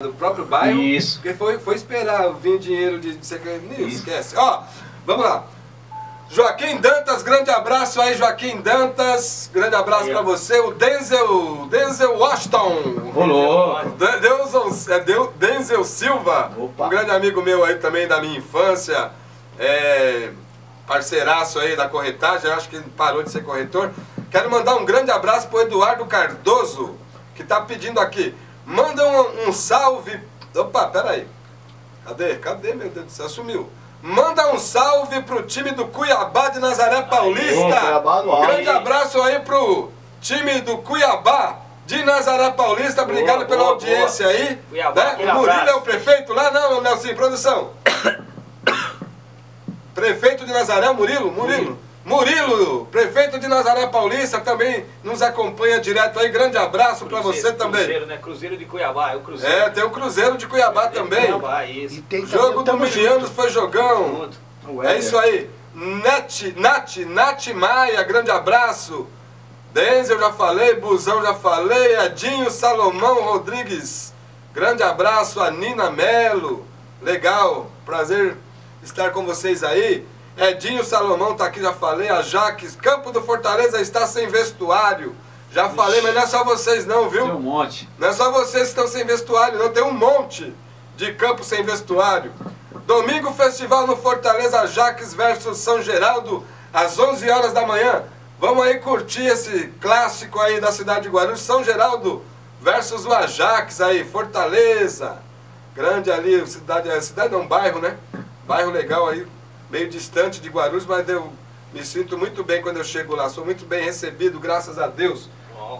do próprio bairro. Isso. Porque foi, foi esperar vir dinheiro de, de secretaria. Esquece. Ó, vamos lá. Joaquim Dantas, grande abraço aí, Joaquim Dantas. Grande abraço ó. pra você. O Denzel, Denzel Washington. Rolou. De- Deus, é, Deu- Denzel Silva, Opa. um grande amigo meu aí também da minha infância, é, parceiraço aí da corretagem, acho que ele parou de ser corretor. Quero mandar um grande abraço pro Eduardo Cardoso, que tá pedindo aqui. Manda um, um salve. Opa, peraí. Cadê? Cadê, meu Deus do céu? Sumiu. Manda um salve pro time do Cuiabá de Nazaré Paulista. Ar. Grande abraço aí pro time do Cuiabá de Nazaré Paulista. Obrigado Boa, pela boa, audiência aí. Cuiabá, né? O Murilo abraço. é o prefeito lá? Não, Nelson, produção. prefeito de Nazaré, Murilo? Murilo. Murilo, prefeito de Nazaré Paulista, também nos acompanha direto aí. Grande abraço pra você também. Cruzeiro, né? Cruzeiro de Cuiabá, é o Cruzeiro. É, tem o Cruzeiro de Cuiabá também. Cuiabá, isso. E tem Jogo do Milianos foi jogão. É isso aí. Net, Nath, Nath Maia, grande abraço. Denzel, já falei. Buzão, já falei. Edinho Salomão Rodrigues, grande abraço. A Nina Melo, legal. Prazer estar com vocês aí. Edinho Salomão tá aqui, já falei. A Jaques, Campo do Fortaleza está sem vestuário. Já falei, mas não é só vocês não, viu? Tem um monte. Não é só vocês que estão sem vestuário, não. Tem um monte de campo sem vestuário. Domingo, festival no Fortaleza Jaques versus São Geraldo, às 11 horas da manhã. Vamos aí curtir esse clássico aí da cidade de Guarulhos. São Geraldo versus o Ajax aí, Fortaleza. Grande ali, cidade, é, cidade não, bairro, né? Bairro legal aí, meio distante de Guarulhos, mas eu me sinto muito bem quando eu chego lá. Sou muito bem recebido, graças a Deus.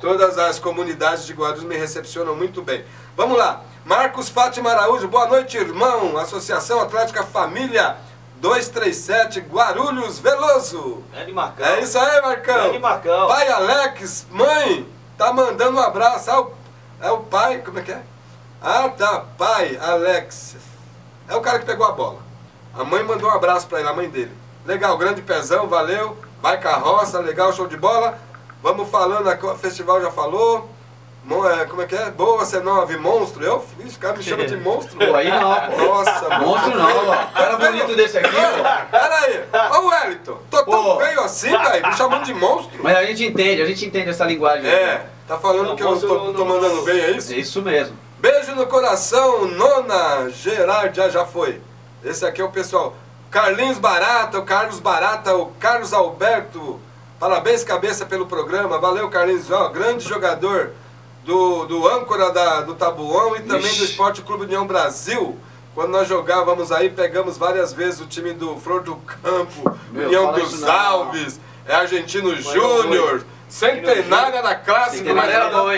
Todas as comunidades de Guarulhos me recepcionam muito bem. Vamos lá. Marcos Fátima Araújo, boa noite, irmão. Associação Atlética Família 237, Guarulhos Veloso. Grande Marcão. É isso aí, Marcão. Grande Marcão. Pai Alex, mãe, tá mandando um abraço. Ah, o- é o pai, como é que é? Ah, tá, pai Alex. É o cara que pegou a bola. A mãe mandou um abraço pra ele, a mãe dele. Legal, grande pezão, valeu. Vai carroça, legal, show de bola. Vamos falando, aqui, o festival já falou. É, como é que é? Boa, C9, monstro. Eu, ixi, o cara me chama de monstro. Pô, aí não, pô. Nossa, mano. Monstro não, ó. Cara bonito desse aqui, pô. Pera aí. Ô, Wellington, tô tão Pô. feio assim, velho, me chamando de monstro. Mas a gente entende, a gente entende essa linguagem. aí, É, tá falando Não, que eu tô, não- tô mandando bem, é isso? É isso mesmo. Beijo no coração, nona Gerard, já, já foi. Esse aqui é o pessoal. Carlinhos Barata, o Carlos Barata, o Carlos Alberto. Parabéns, cabeça, pelo programa. Valeu, Carlinhos. Ó, grande jogador do, do âncora da, do Tabuão e também Ixi. do Esporte Clube União Brasil. Quando nós jogávamos aí, pegamos várias vezes o time do Flor do Campo, Meu, União dos. Alves, é Argentino Júnior, centenária da era bom, hein?